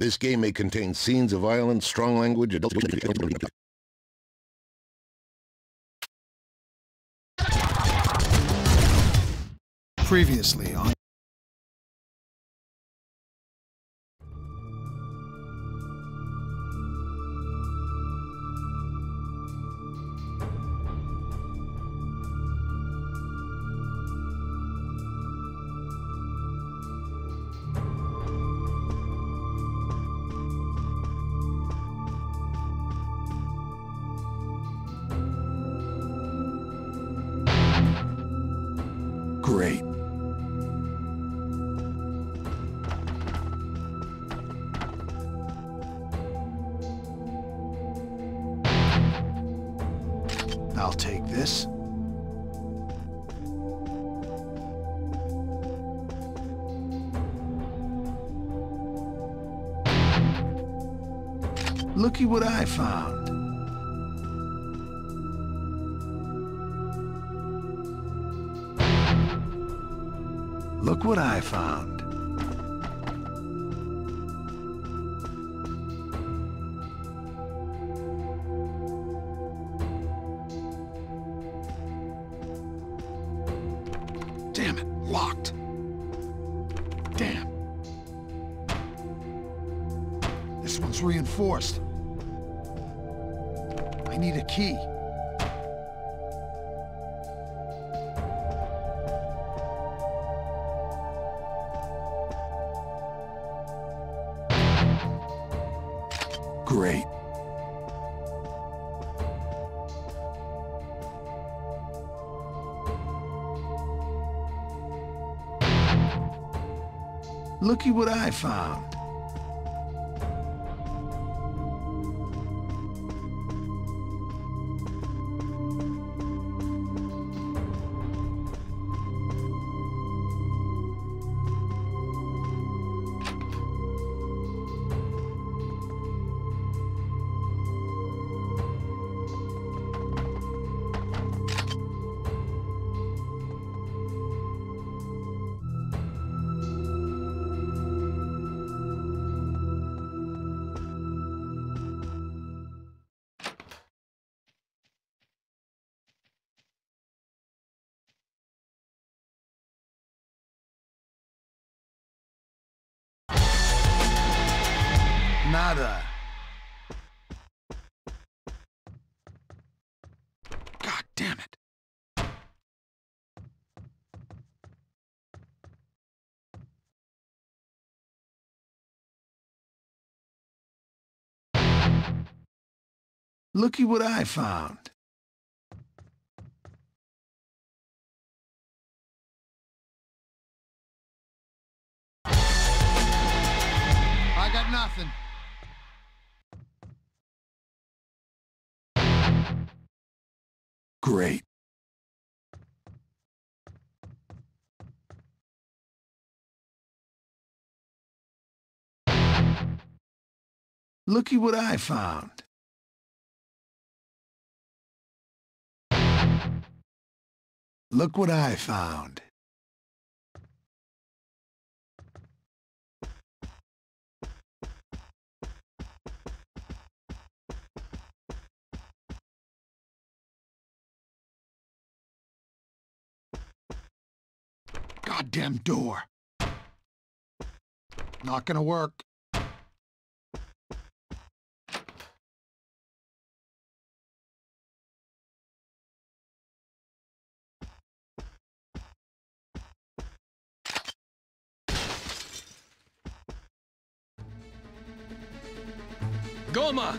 This game may contain scenes of violence, strong language, adult... Previously on... Great. I'll take this. Looky what I found. Look what I found. Damn it, locked. Damn. This one's reinforced. I need a key. Great. Looky what I found. Nada. God damn it. Looky what I found. I got nothing. Great. Looky what I found. Look what I found. Goddamn door. Not gonna work. Goma!